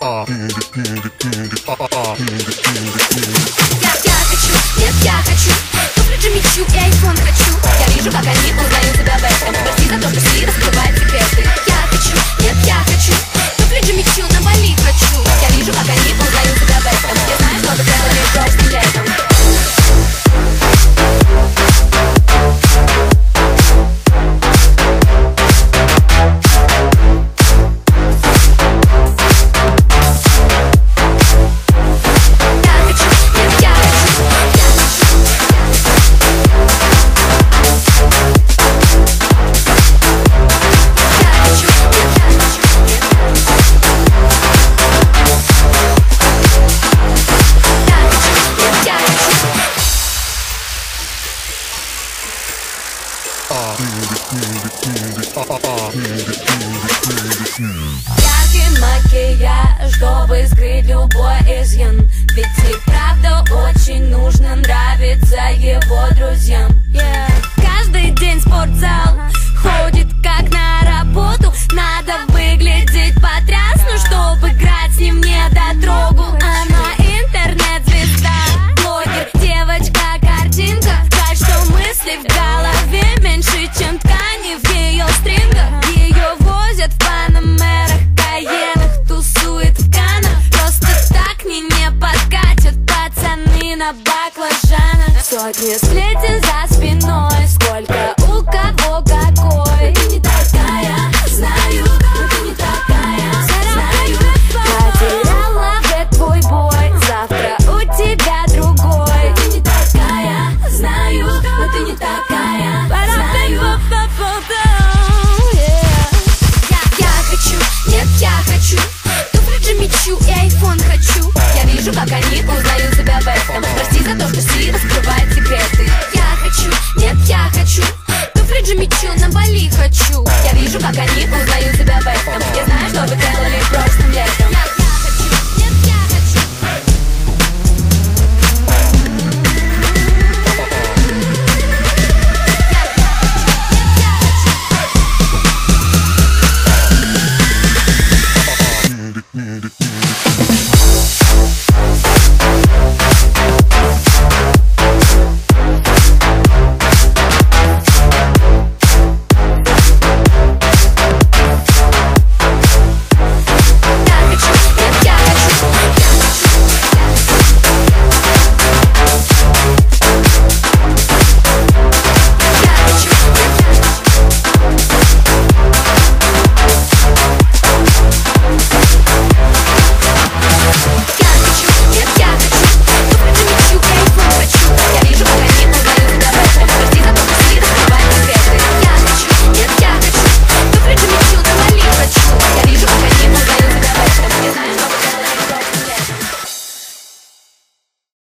Я, хочу, нет, я хочу. Туфли Джимми Чу и айфон хочу. Я вижу, как они узнают тебя в Яркий макияж, чтобы скрыть любой изъян. Ведь на баклажанах Сотни сплетен за спиной. Сколько у кого какой. Ты не такая, знаю. Но ты не такая, знаю. Потеряла в твой бой. Завтра у тебя другой. Ты не такая, знаю. Но ты не такая, знаю. Я, хочу, нет, я хочу. Туфли Джимми Чу и айфон хочу. Я вижу, как они узнают на Бали хочу Я вижу, как они узнают себя в этом Я знаю, что вы делали прошлым летом